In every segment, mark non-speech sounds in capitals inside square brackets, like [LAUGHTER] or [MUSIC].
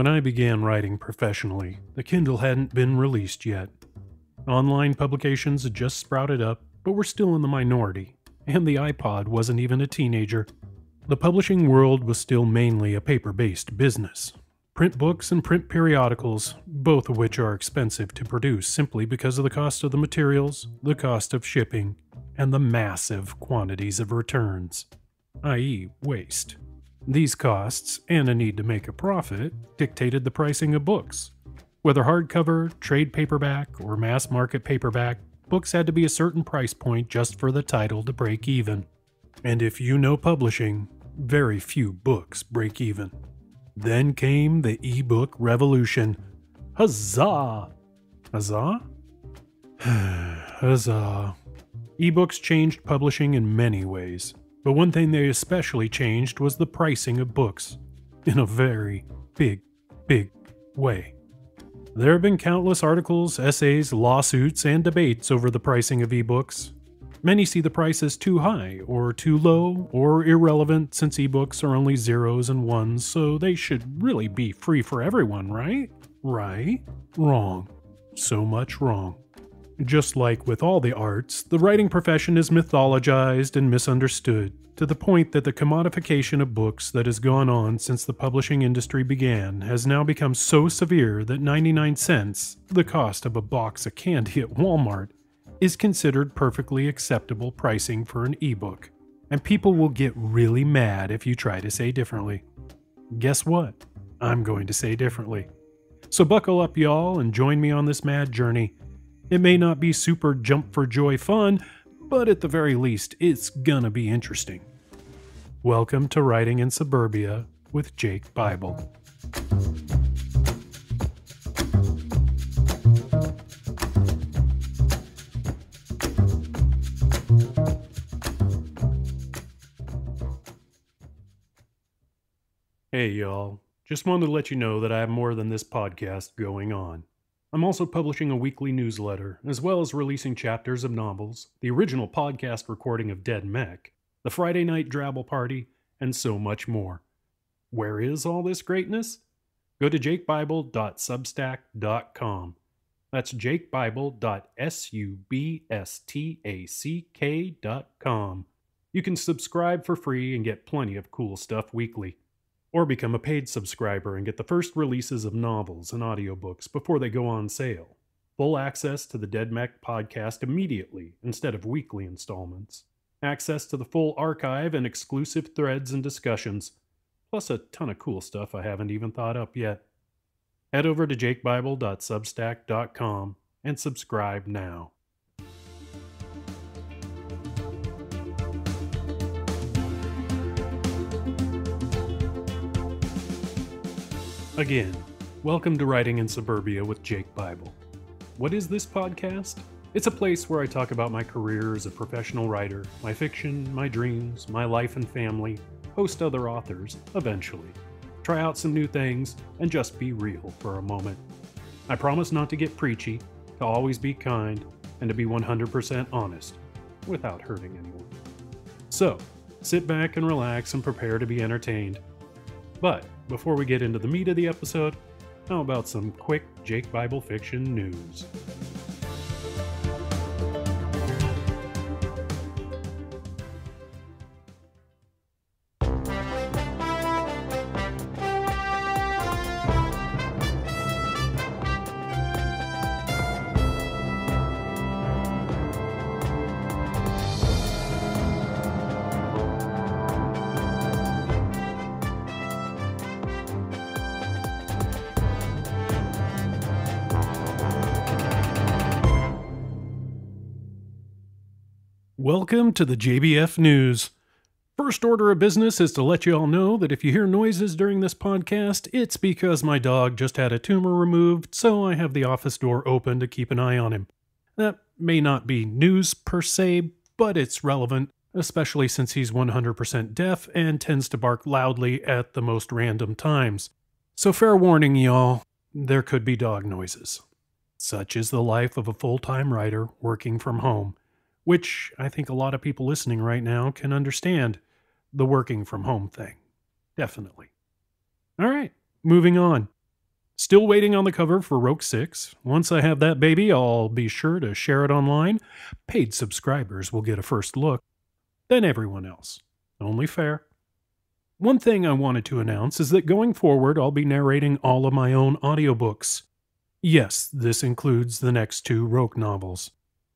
When I began writing professionally, the Kindle hadn't been released yet. Online publications had just sprouted up, but were still in the minority, and the iPod wasn't even a teenager. The publishing world was still mainly a paper based business. Print books and print periodicals, both of which are expensive to produce simply because of the cost of the materials, the cost of shipping, and the massive quantities of returns, i.e., waste. These costs, and a need to make a profit, dictated the pricing of books. Whether hardcover, trade paperback, or mass market paperback, books had to be a certain price point just for the title to break even. And if you know publishing, very few books break even. Then came the ebook revolution. Huzzah! Huzzah? [SIGHS] Huzzah. Ebooks changed publishing in many ways, but one thing they especially changed was the pricing of books. In a very big, big way. There have been countless articles, essays, lawsuits, and debates over the pricing of ebooks. Many see the price as too high, or too low, or irrelevant since ebooks are only zeros and ones, so they should really be free for everyone, right? Right? Wrong. So much wrong. Just like with all the arts, the writing profession is mythologized and misunderstood, to the point that the commodification of books that has gone on since the publishing industry began has now become so severe that 99 cents, the cost of a box of candy at Walmart, is considered perfectly acceptable pricing for an ebook. And people will get really mad if you try to say differently. Guess what? I'm going to say differently. So buckle up, y'all, and join me on this mad journey it may not be super jump for joy fun, but at the very least, it's gonna be interesting. Welcome to Writing in Suburbia with Jake Bible. Hey, y'all. Just wanted to let you know that I have more than this podcast going on. I'm also publishing a weekly newsletter, as well as releasing chapters of novels, the original podcast recording of Dead Mech, the Friday Night Drabble Party, and so much more. Where is all this greatness? Go to jakebible.substack.com. That's jakebible.substack.com. You can subscribe for free and get plenty of cool stuff weekly. Or become a paid subscriber and get the first releases of novels and audiobooks before they go on sale. Full access to the Dead Mech podcast immediately instead of weekly installments. Access to the full archive and exclusive threads and discussions, plus a ton of cool stuff I haven't even thought up yet. Head over to jakebible.substack.com and subscribe now. Again, welcome to Writing in Suburbia with Jake Bible. What is this podcast? It's a place where I talk about my career as a professional writer, my fiction, my dreams, my life and family, host other authors, eventually. Try out some new things, and just be real for a moment. I promise not to get preachy, to always be kind, and to be 100% honest, without hurting anyone. So, sit back and relax and prepare to be entertained. But before we get into the meat of the episode, how about some quick Jake Bible fiction news? To the JBF News. First order of business is to let you all know that if you hear noises during this podcast, it's because my dog just had a tumor removed, so I have the office door open to keep an eye on him. That may not be news per se, but it's relevant, especially since he's 100% deaf and tends to bark loudly at the most random times. So, fair warning, y'all, there could be dog noises. Such is the life of a full time writer working from home which I think a lot of people listening right now can understand the working from home thing. Definitely. All right, moving on. Still waiting on the cover for Rogue 6. Once I have that baby, I'll be sure to share it online. Paid subscribers will get a first look. Then everyone else. Only fair. One thing I wanted to announce is that going forward, I'll be narrating all of my own audiobooks. Yes, this includes the next two Rogue novels.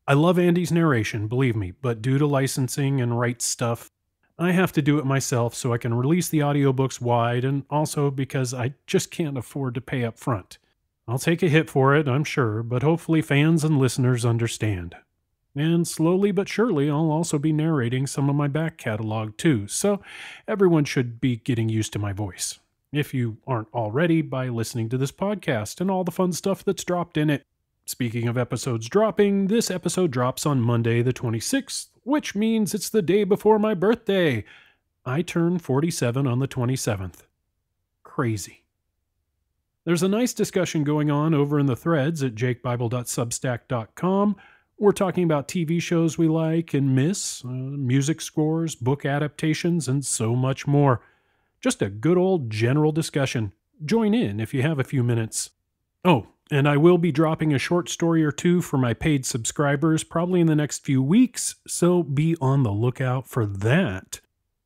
I love Andy's narration, believe me, but due to licensing and rights stuff, I have to do it myself so I can release the audiobooks wide and also because I just can't afford to pay up front. I'll take a hit for it, I'm sure, but hopefully fans and listeners understand. And slowly but surely, I'll also be narrating some of my back catalog too, so everyone should be getting used to my voice. If you aren't already, by listening to this podcast and all the fun stuff that's dropped in it. Speaking of episodes dropping, this episode drops on Monday, the 26th, which means it's the day before my birthday. I turn 47 on the 27th. Crazy. There's a nice discussion going on over in the threads at jakebible.substack.com. We're talking about TV shows we like and miss, uh, music scores, book adaptations, and so much more. Just a good old general discussion. Join in if you have a few minutes. Oh, and I will be dropping a short story or two for my paid subscribers probably in the next few weeks, so be on the lookout for that.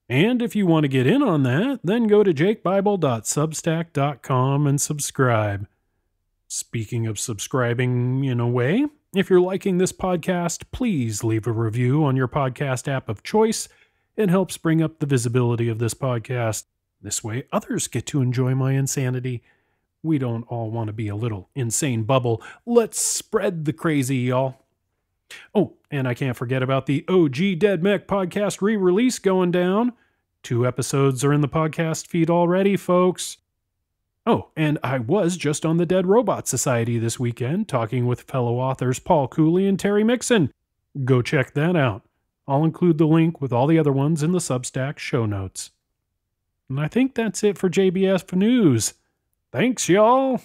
And if you want to get in on that, then go to jakebible.substack.com and subscribe. Speaking of subscribing in a way, if you're liking this podcast, please leave a review on your podcast app of choice. It helps bring up the visibility of this podcast. This way, others get to enjoy my insanity we don't all want to be a little insane bubble. Let's spread the crazy, y'all. Oh, and I can't forget about the OG Dead Mech podcast re release going down. Two episodes are in the podcast feed already, folks. Oh, and I was just on the Dead Robot Society this weekend talking with fellow authors Paul Cooley and Terry Mixon. Go check that out. I'll include the link with all the other ones in the Substack show notes. And I think that's it for JBF News. Thanks, y'all.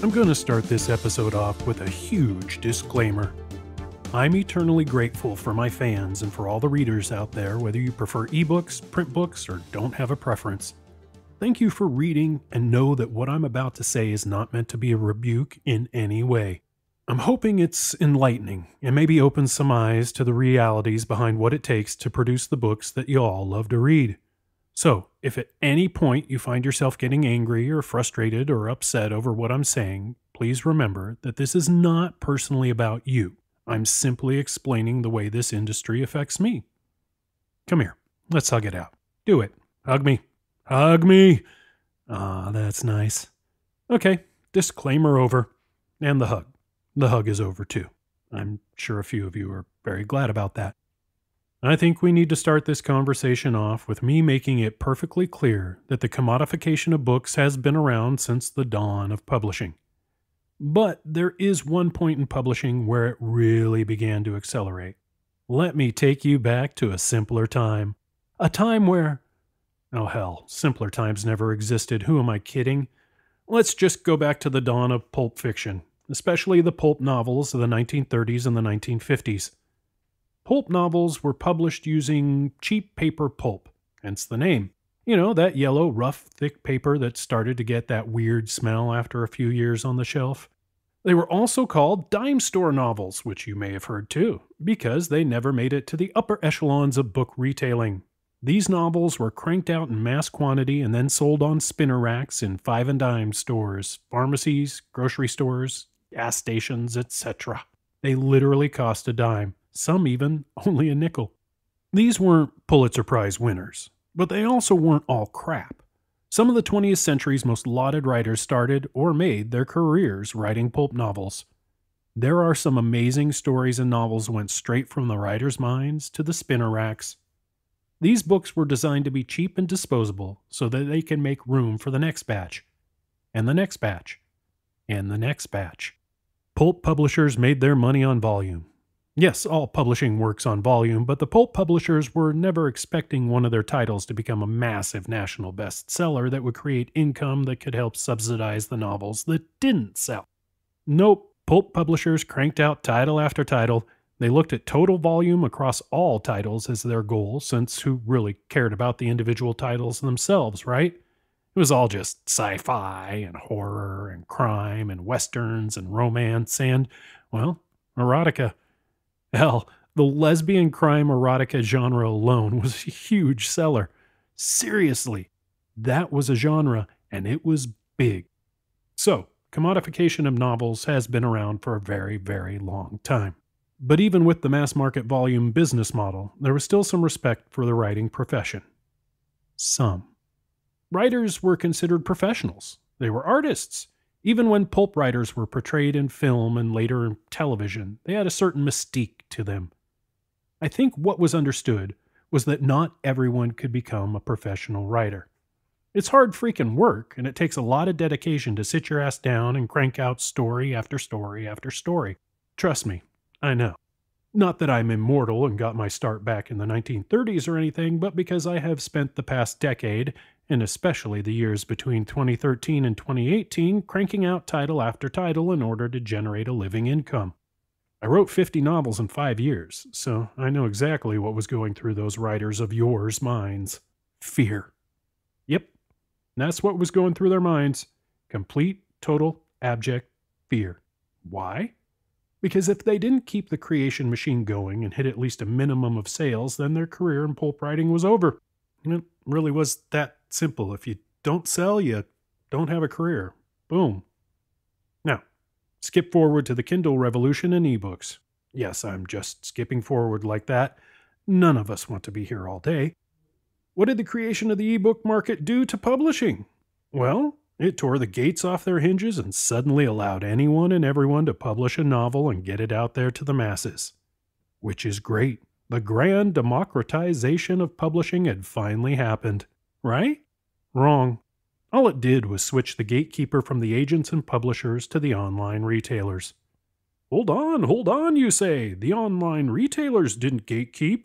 I'm going to start this episode off with a huge disclaimer. I'm eternally grateful for my fans and for all the readers out there, whether you prefer ebooks, print books, or don't have a preference. Thank you for reading and know that what I'm about to say is not meant to be a rebuke in any way. I'm hoping it's enlightening and maybe opens some eyes to the realities behind what it takes to produce the books that you all love to read. So, if at any point you find yourself getting angry or frustrated or upset over what I'm saying, please remember that this is not personally about you. I'm simply explaining the way this industry affects me. Come here, let's hug it out. Do it. Hug me. Hug me. Ah, that's nice. Okay, disclaimer over. And the hug. The hug is over too. I'm sure a few of you are very glad about that. I think we need to start this conversation off with me making it perfectly clear that the commodification of books has been around since the dawn of publishing. But there is one point in publishing where it really began to accelerate. Let me take you back to a simpler time. A time where Oh hell, simpler times never existed. Who am I kidding? Let's just go back to the dawn of pulp fiction, especially the pulp novels of the 1930s and the 1950s. Pulp novels were published using cheap paper pulp, hence the name. You know, that yellow, rough, thick paper that started to get that weird smell after a few years on the shelf. They were also called dime store novels, which you may have heard too, because they never made it to the upper echelons of book retailing. These novels were cranked out in mass quantity and then sold on spinner racks in five and dime stores, pharmacies, grocery stores, gas stations, etc. They literally cost a dime, some even [LAUGHS] only a nickel. These weren't Pulitzer Prize winners, but they also weren't all crap. Some of the 20th century's most lauded writers started or made their careers writing pulp novels. There are some amazing stories and novels went straight from the writers' minds to the spinner racks these books were designed to be cheap and disposable so that they can make room for the next batch, and the next batch, and the next batch. Pulp publishers made their money on volume. Yes, all publishing works on volume, but the pulp publishers were never expecting one of their titles to become a massive national bestseller that would create income that could help subsidize the novels that didn't sell. Nope, pulp publishers cranked out title after title. They looked at total volume across all titles as their goal, since who really cared about the individual titles themselves, right? It was all just sci fi and horror and crime and westerns and romance and, well, erotica. Hell, the lesbian crime erotica genre alone was a huge seller. Seriously, that was a genre and it was big. So, commodification of novels has been around for a very, very long time. But even with the mass market volume business model, there was still some respect for the writing profession. Some. Writers were considered professionals, they were artists. Even when pulp writers were portrayed in film and later in television, they had a certain mystique to them. I think what was understood was that not everyone could become a professional writer. It's hard freaking work, and it takes a lot of dedication to sit your ass down and crank out story after story after story. Trust me, I know. Not that I'm immortal and got my start back in the 1930s or anything, but because I have spent the past decade and especially the years between 2013 and 2018, cranking out title after title in order to generate a living income. I wrote 50 novels in five years, so I know exactly what was going through those writers of yore's minds. Fear. Yep, that's what was going through their minds. Complete, total, abject fear. Why? Because if they didn't keep the creation machine going and hit at least a minimum of sales, then their career in pulp writing was over. It really was that simple. If you don't sell, you don't have a career. Boom. Now, skip forward to the Kindle revolution and ebooks. Yes, I'm just skipping forward like that. None of us want to be here all day. What did the creation of the ebook market do to publishing? Well, it tore the gates off their hinges and suddenly allowed anyone and everyone to publish a novel and get it out there to the masses. Which is great. The grand democratization of publishing had finally happened, right? Wrong. All it did was switch the gatekeeper from the agents and publishers to the online retailers. Hold on, hold on, you say. The online retailers didn't gatekeep.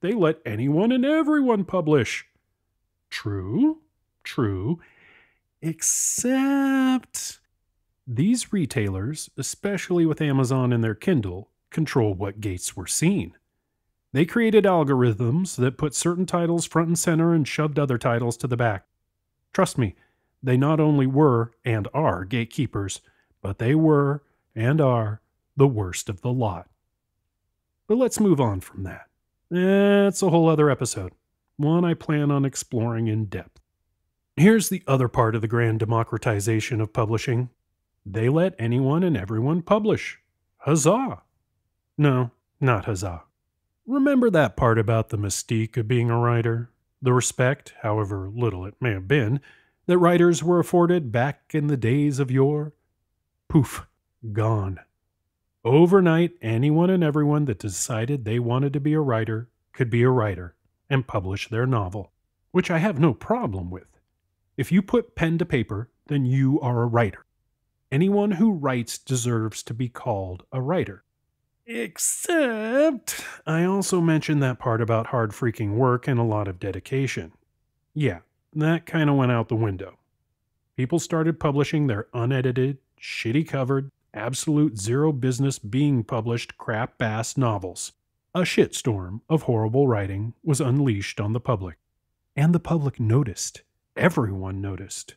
They let anyone and everyone publish. True, true. Except these retailers, especially with Amazon and their Kindle, control what gates were seen. They created algorithms that put certain titles front and center and shoved other titles to the back. Trust me, they not only were and are gatekeepers, but they were and are the worst of the lot. But let's move on from that. That's a whole other episode, one I plan on exploring in depth. Here's the other part of the grand democratization of publishing they let anyone and everyone publish. Huzzah! No, not huzzah. Remember that part about the mystique of being a writer? The respect, however little it may have been, that writers were afforded back in the days of yore? Poof, gone. Overnight, anyone and everyone that decided they wanted to be a writer could be a writer and publish their novel, which I have no problem with. If you put pen to paper, then you are a writer. Anyone who writes deserves to be called a writer. Except, I also mentioned that part about hard freaking work and a lot of dedication. Yeah, that kind of went out the window. People started publishing their unedited, shitty covered, absolute zero business being published crap ass novels. A shitstorm of horrible writing was unleashed on the public. And the public noticed. Everyone noticed.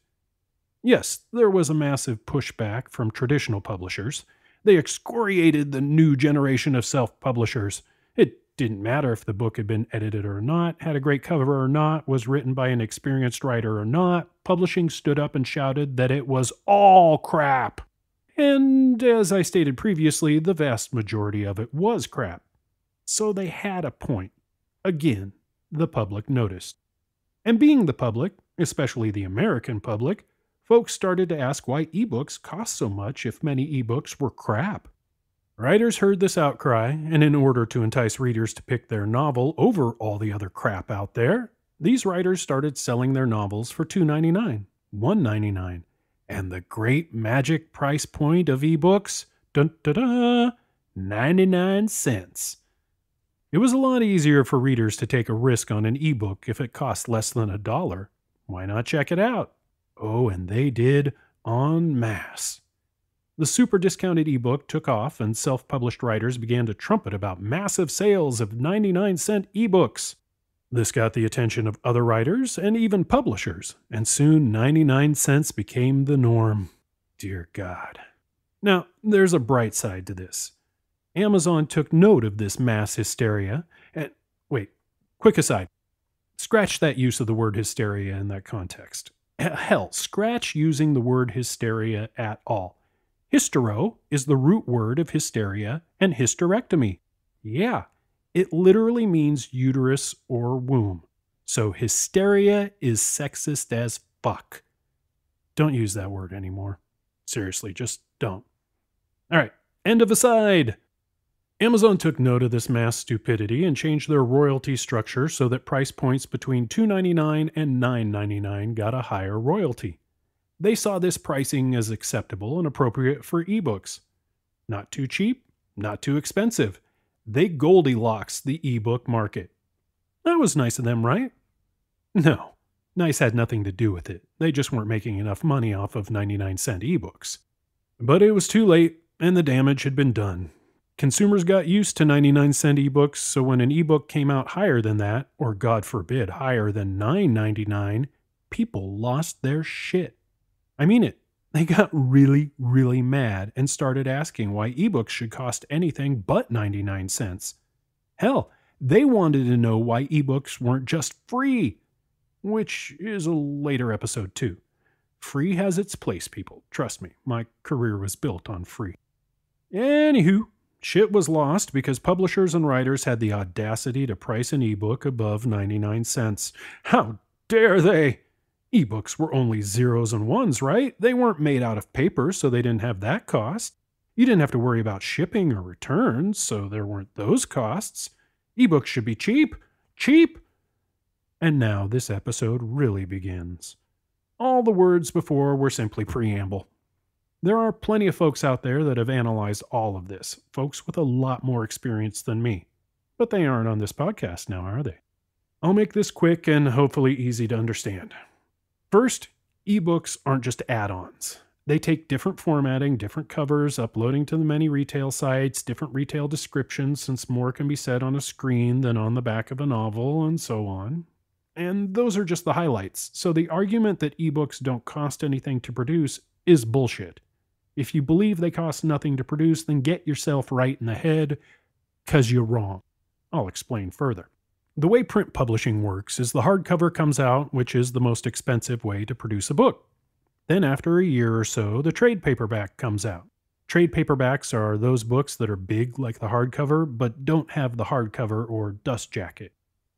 Yes, there was a massive pushback from traditional publishers they excoriated the new generation of self publishers. It didn't matter if the book had been edited or not, had a great cover or not, was written by an experienced writer or not. Publishing stood up and shouted that it was all crap. And as I stated previously, the vast majority of it was crap. So they had a point. Again, the public noticed. And being the public, especially the American public, folks started to ask why ebooks cost so much if many ebooks were crap. Writers heard this outcry, and in order to entice readers to pick their novel over all the other crap out there, these writers started selling their novels for $2.99, $1.99, and the great magic price point of ebooks, dun, dun, dun, 99 cents. It was a lot easier for readers to take a risk on an ebook if it cost less than a dollar. Why not check it out? Oh, and they did en masse. The super discounted ebook took off, and self published writers began to trumpet about massive sales of 99 cent ebooks. This got the attention of other writers and even publishers, and soon 99 cents became the norm. Dear God. Now, there's a bright side to this. Amazon took note of this mass hysteria, and wait, quick aside. Scratch that use of the word hysteria in that context. Hell, scratch using the word hysteria at all. Hystero is the root word of hysteria and hysterectomy. Yeah, it literally means uterus or womb. So hysteria is sexist as fuck. Don't use that word anymore. Seriously, just don't. All right, end of aside. Amazon took note of this mass stupidity and changed their royalty structure so that price points between $2.99 and $9.99 got a higher royalty. They saw this pricing as acceptable and appropriate for ebooks. Not too cheap, not too expensive. They Goldilocks the ebook market. That was nice of them, right? No, nice had nothing to do with it. They just weren't making enough money off of 99 cent ebooks. But it was too late, and the damage had been done. Consumers got used to 99 cent ebooks, so when an ebook came out higher than that, or God forbid, higher than 9.99, people lost their shit. I mean it. They got really, really mad and started asking why ebooks should cost anything but 99 cents. Hell, they wanted to know why ebooks weren't just free, which is a later episode too. Free has its place, people. Trust me, my career was built on free. Anywho, shit was lost because publishers and writers had the audacity to price an ebook above 99 cents. How dare they! Ebooks were only zeros and ones, right? They weren't made out of paper, so they didn't have that cost. You didn't have to worry about shipping or returns, so there weren't those costs. Ebooks should be cheap. Cheap! And now this episode really begins. All the words before were simply preamble. There are plenty of folks out there that have analyzed all of this, folks with a lot more experience than me. But they aren't on this podcast now, are they? I'll make this quick and hopefully easy to understand. First, ebooks aren't just add ons. They take different formatting, different covers, uploading to the many retail sites, different retail descriptions, since more can be said on a screen than on the back of a novel, and so on. And those are just the highlights. So the argument that ebooks don't cost anything to produce is bullshit. If you believe they cost nothing to produce, then get yourself right in the head, because you're wrong. I'll explain further. The way print publishing works is the hardcover comes out, which is the most expensive way to produce a book. Then, after a year or so, the trade paperback comes out. Trade paperbacks are those books that are big like the hardcover, but don't have the hardcover or dust jacket.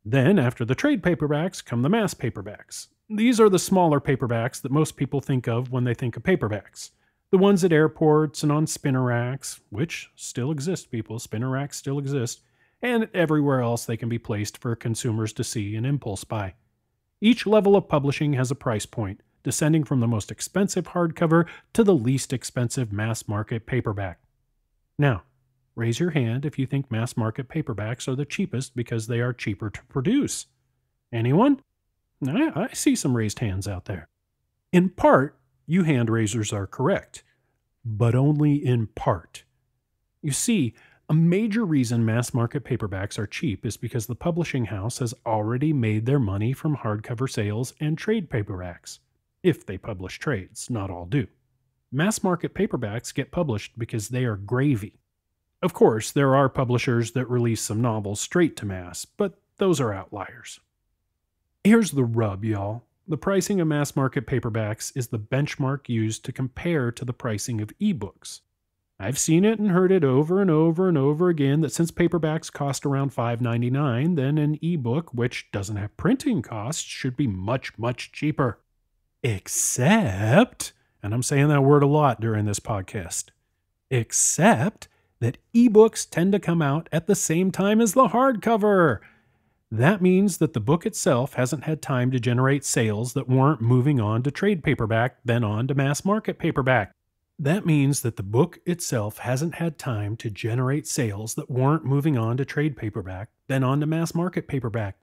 Then, after the trade paperbacks, come the mass paperbacks. These are the smaller paperbacks that most people think of when they think of paperbacks. The ones at airports and on spinner racks, which still exist, people. Spinner racks still exist and everywhere else they can be placed for consumers to see and impulse buy. Each level of publishing has a price point, descending from the most expensive hardcover to the least expensive mass market paperback. Now, raise your hand if you think mass market paperbacks are the cheapest because they are cheaper to produce. Anyone? I, I see some raised hands out there. In part, you hand raisers are correct, but only in part. You see, a major reason mass market paperbacks are cheap is because the publishing house has already made their money from hardcover sales and trade paperbacks. If they publish trades, not all do. Mass market paperbacks get published because they are gravy. Of course, there are publishers that release some novels straight to mass, but those are outliers. Here's the rub, y'all. The pricing of mass market paperbacks is the benchmark used to compare to the pricing of ebooks. I've seen it and heard it over and over and over again that since paperbacks cost around $5.99, then an ebook, which doesn't have printing costs, should be much, much cheaper. Except, and I'm saying that word a lot during this podcast, except that ebooks tend to come out at the same time as the hardcover. That means that the book itself hasn't had time to generate sales that weren't moving on to trade paperback, then on to mass market paperback. That means that the book itself hasn't had time to generate sales that warrant moving on to trade paperback, then on to mass market paperback.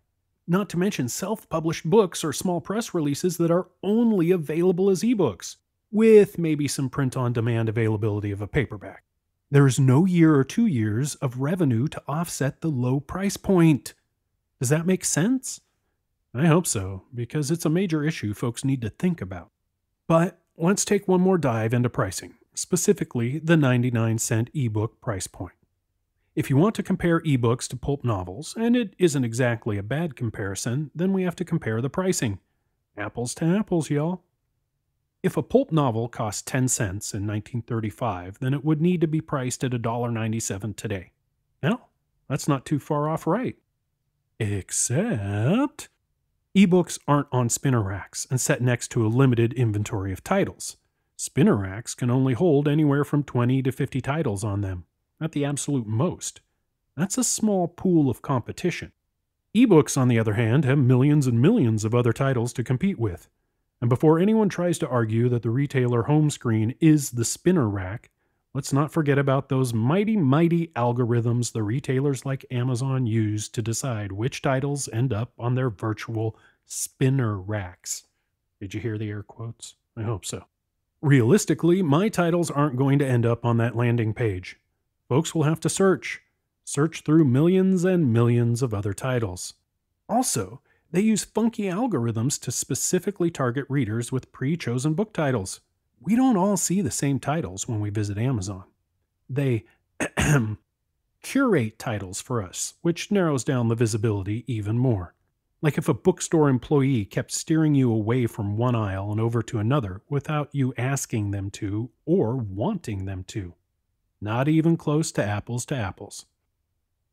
Not to mention self published books or small press releases that are only available as ebooks, with maybe some print on demand availability of a paperback. There is no year or two years of revenue to offset the low price point. Does that make sense? I hope so, because it's a major issue folks need to think about. But let's take one more dive into pricing, specifically the 99 cent ebook price point. If you want to compare ebooks to pulp novels, and it isn't exactly a bad comparison, then we have to compare the pricing. Apples to apples, y'all. If a pulp novel cost 10 cents in 1935, then it would need to be priced at $1.97 today. Now, that's not too far off right. Except ebooks aren't on spinner racks and set next to a limited inventory of titles. Spinner racks can only hold anywhere from 20 to 50 titles on them, at the absolute most. That's a small pool of competition. Ebooks, on the other hand, have millions and millions of other titles to compete with. And before anyone tries to argue that the retailer home screen is the spinner rack, let's not forget about those mighty, mighty algorithms the retailers like Amazon use to decide which titles end up on their virtual spinner racks. Did you hear the air quotes? I hope so. Realistically, my titles aren't going to end up on that landing page. Folks will have to search, search through millions and millions of other titles. Also, they use funky algorithms to specifically target readers with pre chosen book titles. We don't all see the same titles when we visit Amazon. They [CLEARS THROAT] curate titles for us, which narrows down the visibility even more. Like if a bookstore employee kept steering you away from one aisle and over to another without you asking them to or wanting them to. Not even close to apples to apples.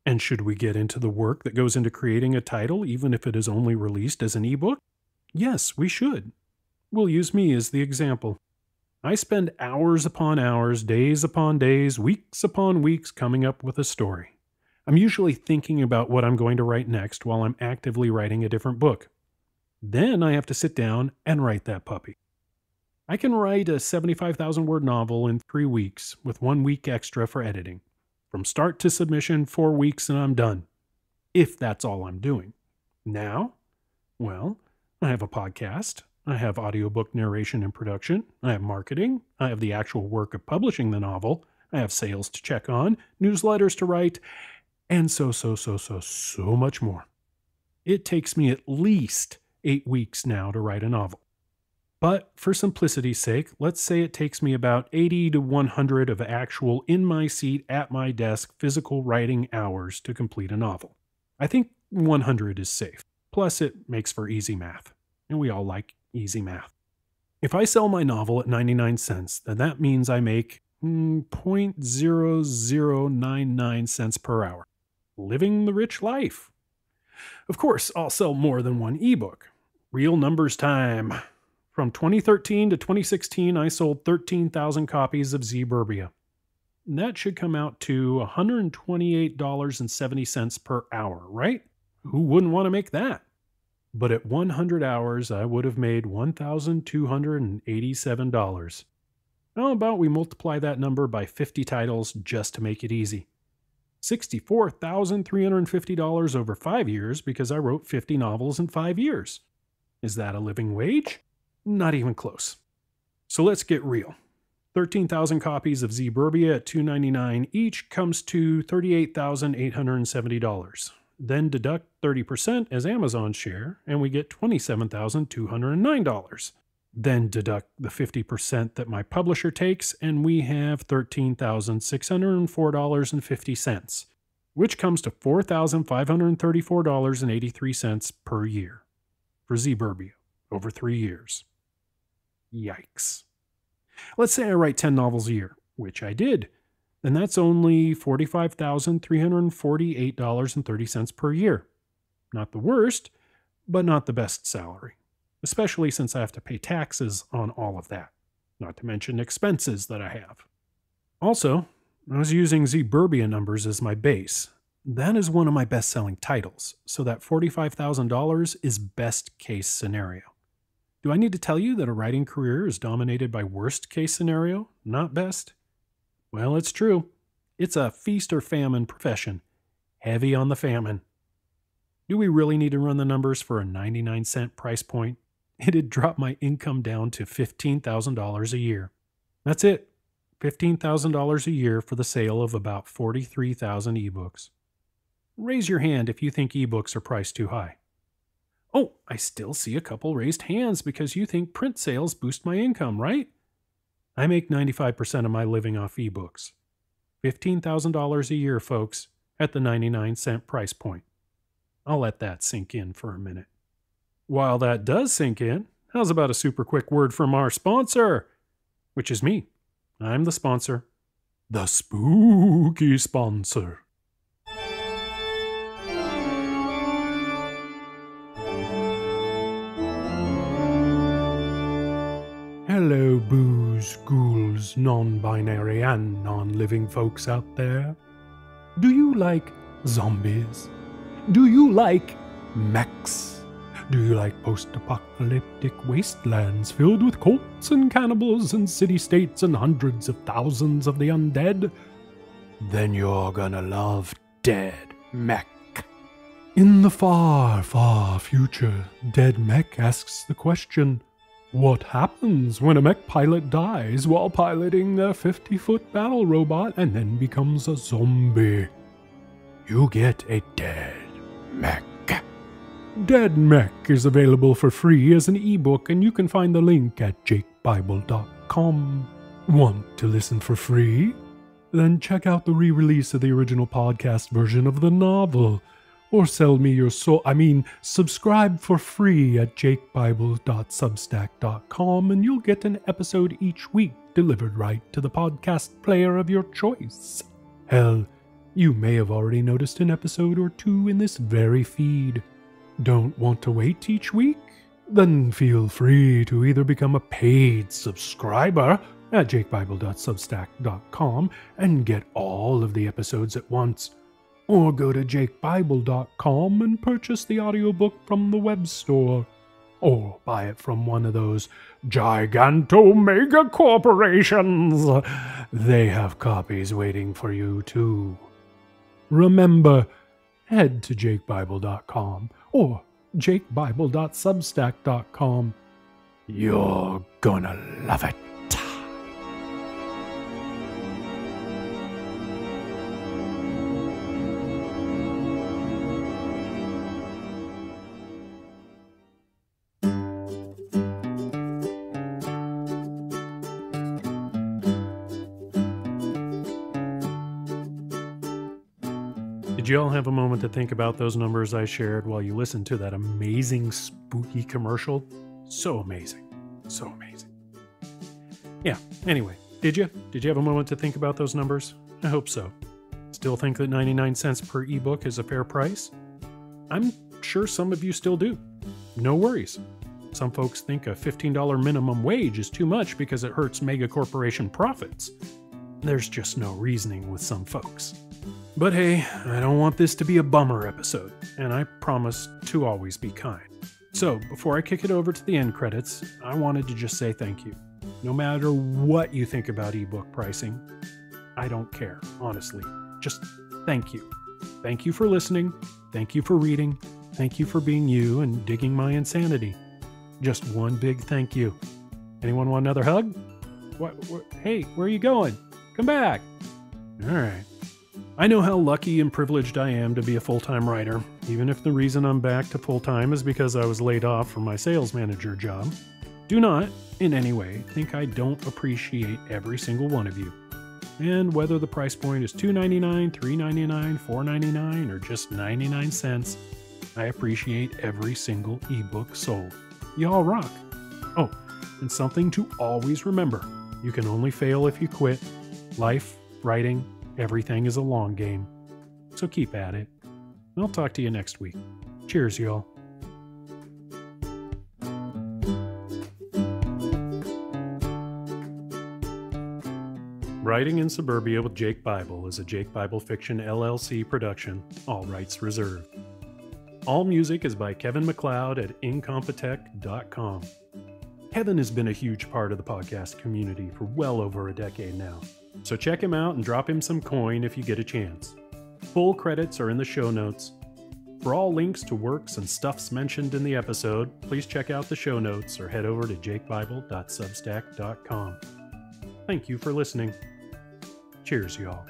And should we get into the work that goes into creating a title, even if it is only released as an ebook? Yes, we should. We'll use me as the example. I spend hours upon hours, days upon days, weeks upon weeks coming up with a story. I'm usually thinking about what I'm going to write next while I'm actively writing a different book. Then I have to sit down and write that puppy. I can write a 75,000 word novel in three weeks with one week extra for editing. From start to submission, four weeks and I'm done. If that's all I'm doing. Now, well, I have a podcast. I have audiobook narration and production. I have marketing. I have the actual work of publishing the novel. I have sales to check on, newsletters to write, and so, so, so, so, so much more. It takes me at least eight weeks now to write a novel. But for simplicity's sake, let's say it takes me about 80 to 100 of actual in my seat at my desk physical writing hours to complete a novel. I think 100 is safe. Plus, it makes for easy math. And we all like easy math. If I sell my novel at 99 cents, then that means I make mm, 0.0099 cents per hour. Living the rich life. Of course, I'll sell more than one ebook. Real numbers time. From 2013 to 2016, I sold 13,000 copies of Z-Burbia. That should come out to $128.70 per hour, right? Who wouldn't want to make that? But at 100 hours, I would have made $1,287. How about we multiply that number by 50 titles just to make it easy? $64,350 over five years because I wrote 50 novels in five years. Is that a living wage? Not even close. So let's get real. 13,000 copies of Z-Burbia at $2.99 each comes to $38,870. Then deduct 30% as Amazon's share, and we get $27,209. Then deduct the 50% that my publisher takes, and we have $13,604.50, which comes to $4,534.83 per year for Z-Burbia over three years. Yikes. Let's say I write 10 novels a year, which I did. Then that's only $45,348.30 per year. Not the worst, but not the best salary, especially since I have to pay taxes on all of that, not to mention expenses that I have. Also, I was using Z-Burbia numbers as my base. That is one of my best selling titles, so that $45,000 is best case scenario. Do I need to tell you that a writing career is dominated by worst case scenario, not best? Well, it's true. It's a feast or famine profession, heavy on the famine. Do we really need to run the numbers for a 99 cent price point? [LAUGHS] It'd drop my income down to $15,000 a year. That's it. $15,000 a year for the sale of about 43,000 ebooks. Raise your hand if you think ebooks are priced too high. Oh, I still see a couple raised hands because you think print sales boost my income, right? I make 95% of my living off ebooks. $15,000 a year, folks, at the 99 cent price point. I'll let that sink in for a minute. While that does sink in, how's about a super quick word from our sponsor? Which is me. I'm the sponsor. The spooky sponsor. Hello, booze, ghouls, non binary, and non living folks out there. Do you like zombies? Do you like mechs? Do you like post apocalyptic wastelands filled with cults and cannibals and city states and hundreds of thousands of the undead? Then you're gonna love Dead Mech. In the far, far future, Dead Mech asks the question what happens when a mech pilot dies while piloting their 50 foot battle robot and then becomes a zombie? You get a dead mech. Dead Mech is available for free as an ebook, and you can find the link at jakebible.com. Want to listen for free? Then check out the re release of the original podcast version of the novel or sell me your soul. I mean, subscribe for free at jakebible.substack.com and you'll get an episode each week delivered right to the podcast player of your choice. Hell, you may have already noticed an episode or two in this very feed. Don't want to wait each week? Then feel free to either become a paid subscriber at jakebible.substack.com and get all of the episodes at once or go to jakebible.com and purchase the audiobook from the web store. Or buy it from one of those giganto mega corporations. They have copies waiting for you too. Remember, head to jakebible.com or jakebible.substack.com. You're gonna love it. Did you all have a moment to think about those numbers I shared while you listened to that amazing spooky commercial? So amazing. So amazing. Yeah, anyway, did you? Did you have a moment to think about those numbers? I hope so. Still think that 99 cents per ebook is a fair price? I'm sure some of you still do. No worries. Some folks think a $15 minimum wage is too much because it hurts mega corporation profits. There's just no reasoning with some folks. But hey, I don't want this to be a bummer episode, and I promise to always be kind. So, before I kick it over to the end credits, I wanted to just say thank you. No matter what you think about ebook pricing, I don't care, honestly. Just thank you. Thank you for listening. Thank you for reading. Thank you for being you and digging my insanity. Just one big thank you. Anyone want another hug? What, what, hey, where are you going? Come back. All right. I know how lucky and privileged I am to be a full time writer, even if the reason I'm back to full time is because I was laid off from my sales manager job. Do not, in any way, think I don't appreciate every single one of you. And whether the price point is $2.99, $3.99, $4.99, or just 99 cents, I appreciate every single ebook sold. Y'all rock. Oh, and something to always remember you can only fail if you quit. Life, writing, Everything is a long game. So keep at it. I'll talk to you next week. Cheers, y'all. Writing in Suburbia with Jake Bible is a Jake Bible Fiction LLC production, all rights reserved. All music is by Kevin MacLeod at Incompetech.com. Kevin has been a huge part of the podcast community for well over a decade now, so check him out and drop him some coin if you get a chance. Full credits are in the show notes. For all links to works and stuffs mentioned in the episode, please check out the show notes or head over to jakebible.substack.com. Thank you for listening. Cheers, y'all.